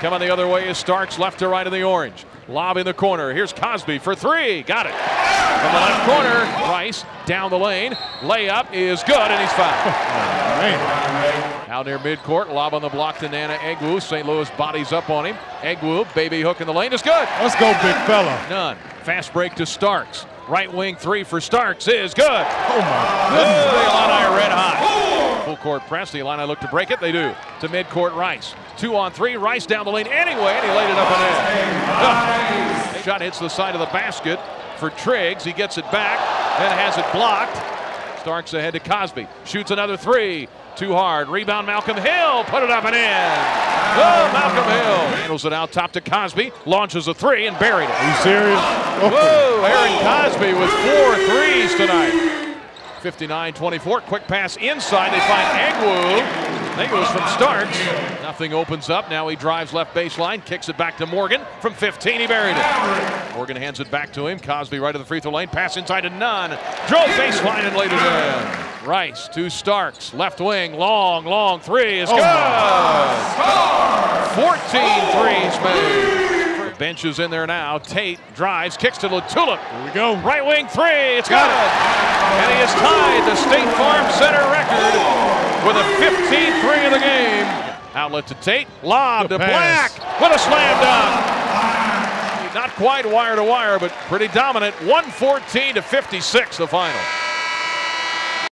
Coming the other way is Starks, left to right in the orange. Lob in the corner. Here's Cosby for three. Got it. From the left corner, Rice down the lane. Layup is good, and he's fouled. Out near midcourt, lob on the block to Nnanna Egwu. St. Louis bodies up on him. Egwu, baby hook in the lane is good. Let's go, big fella. None. Fast break to Starks. Right wing three for Starks is good. Oh my Oh, the Illini are red hot. Full court press. The Illini look to break it. They do. To midcourt Rice. Two on three. Rice down the lane anyway, and he laid it up and in. Shot hits the side of the basket for Triggs. He gets it back, then has it blocked. Starks ahead to Cosby. Shoots another three. Too hard. Rebound Malcolm Hill. Put it up and in. Oh, Malcolm Hill. Handles it out top to Cosby. Launches a three and buried it. Are you serious? Whoa, Aaron Cosby with four threes tonight. 59-24, quick pass inside. They find Egwu. I think it was from Starks. Nothing opens up. Now he drives left baseline, kicks it back to Morgan. From 15, he buried it. Morgan hands it back to him. Cosby right to the free throw lane. Pass inside to Nunn. Drove baseline and laid it in. Rice to Starks. Left wing, long, long three is Oh, good. 14 threes made. Bench is in there now. Tate drives, kicks to Latulip. Here we go. Right wing three. It's it. And he has tied the State Farm Center record with a 15-3 in the game. Outlet to Tate. Lob Good to pass. Black with a slam dunk. Not quite wire to wire, but pretty dominant. 114 to 56 the final.